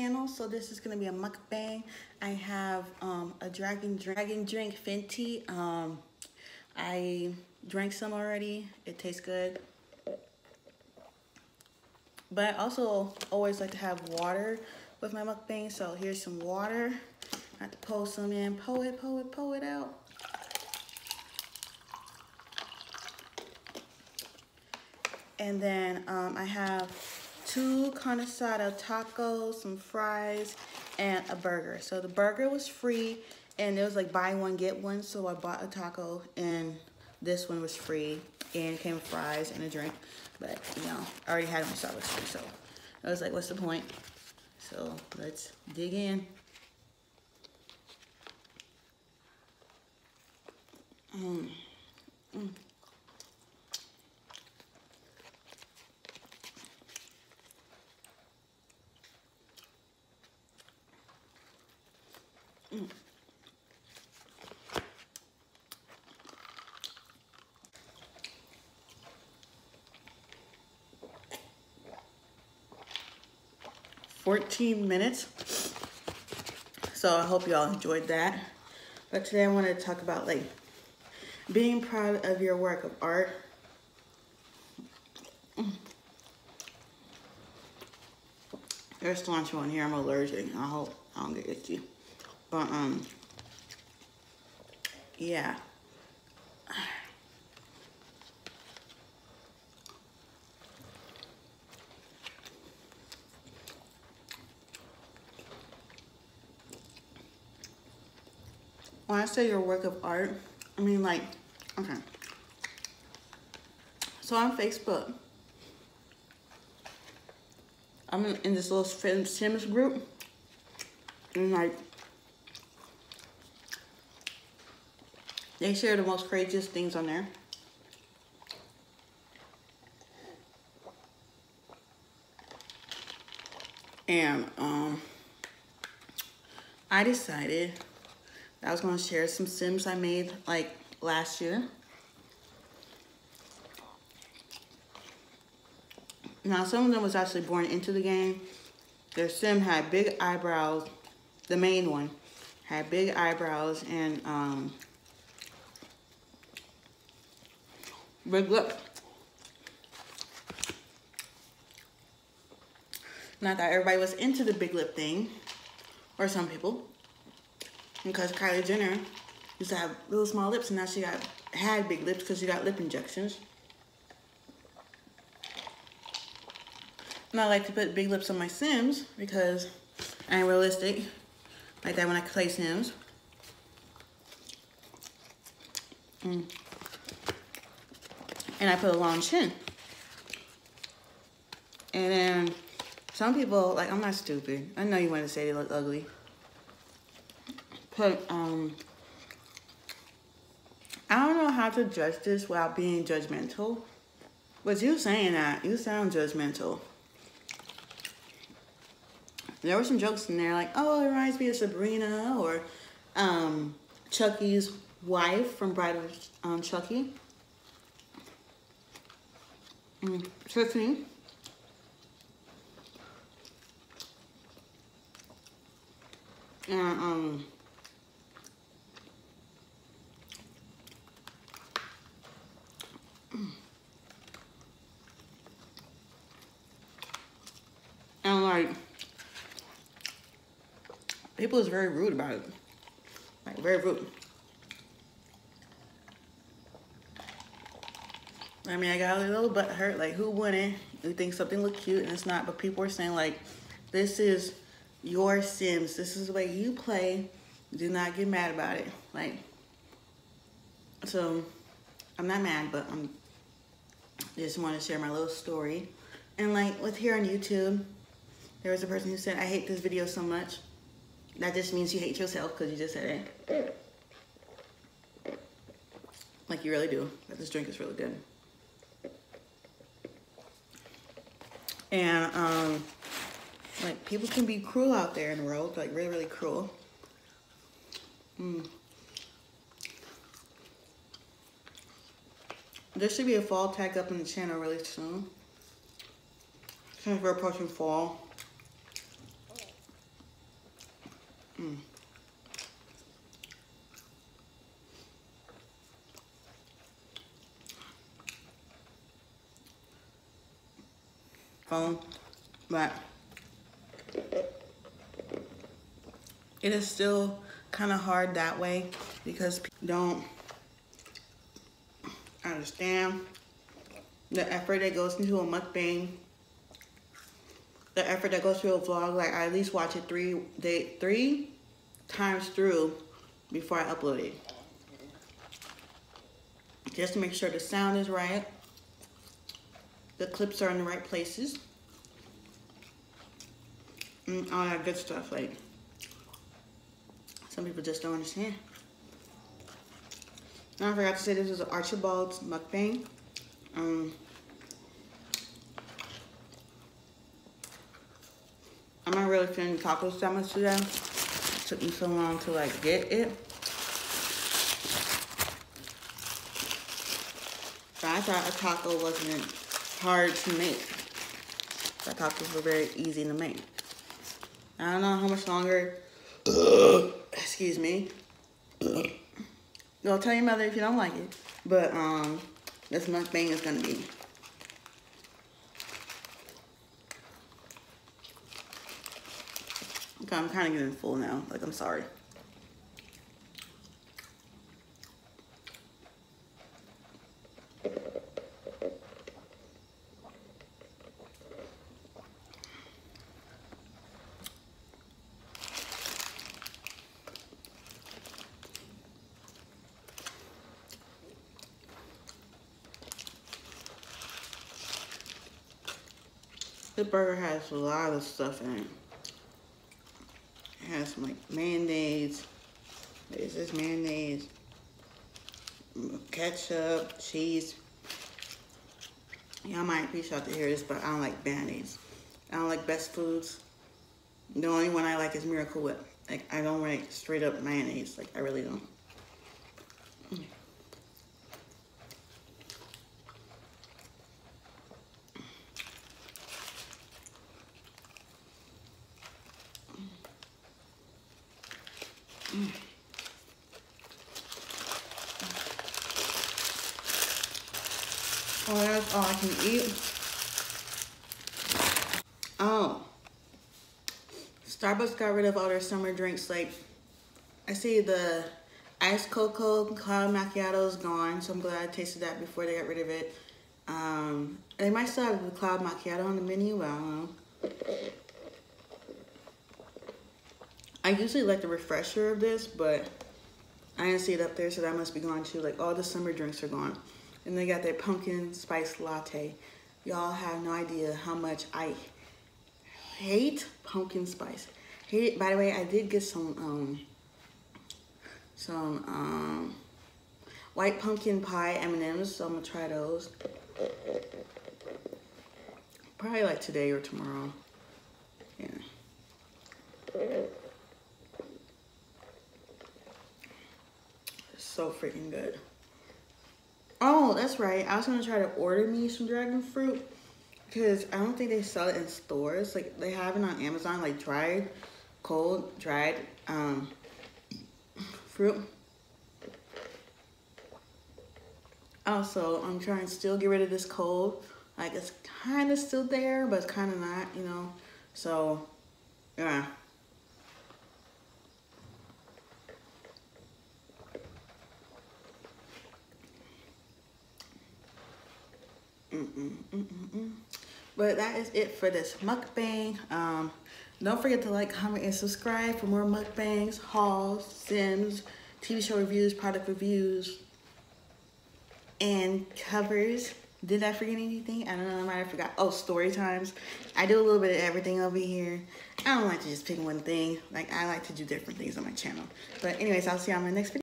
channel. So this is gonna be a mukbang. I have um, a dragon dragon drink Venti. Um, I drank some already. It tastes good. But I also always like to have water with my mukbang. So here's some water. I have to pour some in. Pour it, pour it, pour it out. And then um, I have two carne asada tacos, some fries, and a burger. So the burger was free and it was like buy one, get one. So I bought a taco and this one was free and came with fries and a drink. But you know, I already had my Starbucks so I was like, what's the point? So let's dig in. Mm. Mm. 14 minutes. So I hope y'all enjoyed that. But today I wanted to talk about like being proud of your work of art. There's cilantro in here. I'm allergic. I hope I don't get itchy. But um, yeah. when I say your work of art, I mean like, okay. So on Facebook, I'm in, this little Sims group, and like, they share the most craziest things on there. And um, I decided that I was going to share some Sims I made like last year. Now, some of them was actually born into the game. Their sim had big eyebrows. The main one had big eyebrows and um, big lip. Not that everybody was into the big lip thing, or some people because Kylie Jenner used to have little small lips and now she got had big lips because she got lip injections. And I like to put big lips on my Sims because I am realistic. Like that when I play Sims. Mm. And I put a long chin. And then some people, like I'm not stupid. I know you want to say they look ugly But, um, I don't know how to judge this without being judgmental. But you saying that, you sound judgmental. There were some jokes in there like, oh, it reminds me of Sabrina or um, Chucky's wife from Bride of um, Chucky. Tiffany. And, um, And like, people is very rude about it. Like, very rude. I mean, I got a little butt hurt. Like, who wouldn't? You think something look cute and it's not, but people are saying like, this is your Sims. This is the way you play. Do not get mad about it. Like, so I'm not mad, but I'm just want to share my little story. And like with here on YouTube, there was a person who said, I hate this video so much. That just means you hate yourself because you just said it. Like you really do. But this drink is really good. And um, like people can be cruel out there in the world, like really, really cruel. Mm. There should be a fall tag up in the channel really soon. Since we're approaching fall. Mm. Phone, but it is still kind of hard that way because people don't understand the effort that goes into a mukbang, the effort that goes through a vlog. Like I at least watch it three day three times through before I upload it. Just to make sure the sound is right. The clips are in the right places. And all that good stuff. Like some people just don't understand. I forgot to say this is an Archibald's mukbang. Um, I'm not really feeling tacos much today. It took me so long to like get it. But I thought a taco wasn't hard to make. The tacos were very easy to make. I don't know how much longer, excuse me. Go tell your mother if you don't like it. But um, this mukbang is gonna be. Okay, I'm kind of getting full now. Like, I'm sorry. The burger has a lot of stuff in it. It has like mayonnaise. This is mayonnaise. Ketchup, cheese. Y'all might be shocked to hear this, but I don't like mayonnaise. I don't like Best Foods. The only one I like is Miracle Whip. Like I don't like straight up mayonnaise. Like I really don't. Oh, that's all I can eat. Oh. Starbucks got rid of all their summer drinks. Like, I see the iced cocoa cloud macchiato is gone. So I'm glad I tasted that before they got rid of it. Um, they might still have the cloud macchiato on the menu, but I don't know. I usually like the refresher of this, but I didn't see it up there, so that must be gone too. Like all the summer drinks are gone. And they got their pumpkin spice latte. Y'all have no idea how much I hate pumpkin spice. Hate it. By the way, I did get some um some um white pumpkin pie M&Ms, so I'm gonna try those. Probably like today or tomorrow. Yeah. so freaking good. Oh, that's right. I was gonna try to order me some dragon fruit because I don't think they sell it in stores. Like they have it on Amazon, like dried, cold, dried um, fruit. Also, I'm trying to still get rid of this cold. Like it's kind of still there, but it's kind of not, you know. So, yeah. But that is it for this mukbang. Um, don't forget to like, comment, and subscribe for more mukbangs, hauls, sims, TV show reviews, product reviews, and covers. Did I forget anything? I don't know. I might have forgot. Oh, story times. I do a little bit of everything over here. I don't like to just pick one thing. Like, I like to do different things on my channel. But anyways, I'll see you on my next video.